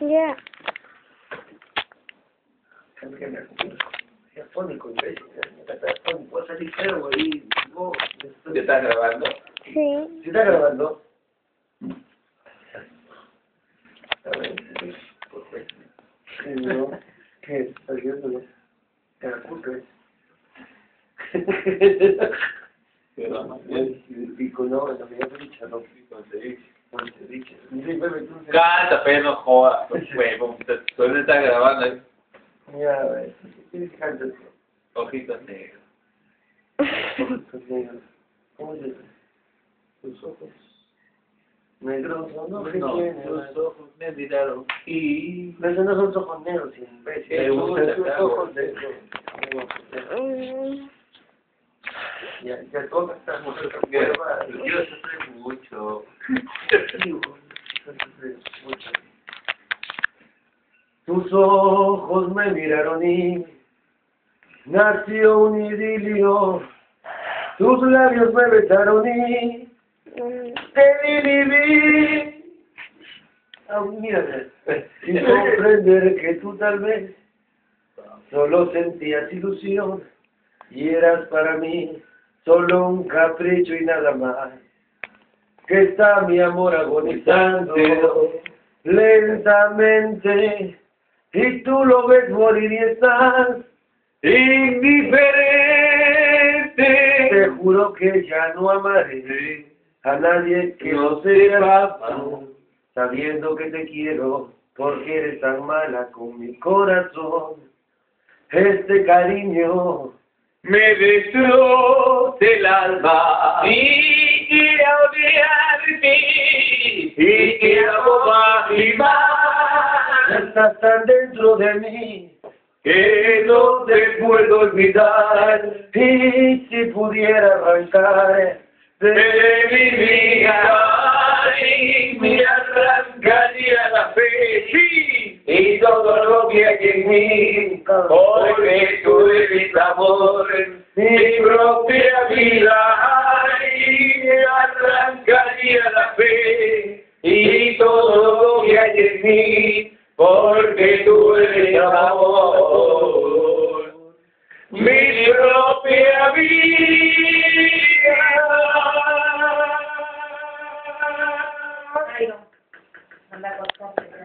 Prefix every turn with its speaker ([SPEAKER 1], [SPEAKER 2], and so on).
[SPEAKER 1] Ya.
[SPEAKER 2] Siempre que me. Es imbécil. Puedo ahí. Vos.
[SPEAKER 3] ¿Te estás grabando?
[SPEAKER 1] Sí.
[SPEAKER 2] ¿Sí está grabando? A ver, por qué. No. ¿Qué?
[SPEAKER 3] Canta, pero no jodas, pues, huevo. Tú te estás grabando ahí.
[SPEAKER 2] Ya, a ver. ¿Qué se canta eso?
[SPEAKER 3] Ojitos negros.
[SPEAKER 2] Ojitos negros. ¿Cómo es eso? Tus ojos negros son
[SPEAKER 3] No, tus ojos me miraron y...
[SPEAKER 2] No, esos no son ojos negros, imbécil. Me gustan tus ojos negros. Ya, ya
[SPEAKER 3] Yo sufrí mucho.
[SPEAKER 2] Tus ojos me miraron y nació un idilio. Tus labios me besaron y te vi, vi, vi. Ah, mírame. Sin comprender que tú tal vez solo sentías ilusión y eras para mí solo un capricho y nada más. Que está mi amor agonizando lentamente y tú lo ves morir y estás indiferente. Te juro que ya no amaré a nadie que no sepa sabiendo que te quiero porque eres tan mala con mi corazón. Este cariño
[SPEAKER 3] Me destroza el alma y quiero odiarte
[SPEAKER 2] estás tan dentro de mí
[SPEAKER 3] que no te puedo olvidar.
[SPEAKER 2] Y si pudiera arrancar
[SPEAKER 3] de mi vida y me arrancaría la fe. sí, y todo lo que hay en mí porque tú eres amor mi propia vida. Y me arrancaría la fe. Y todo lo que hay en mí Miss Europe,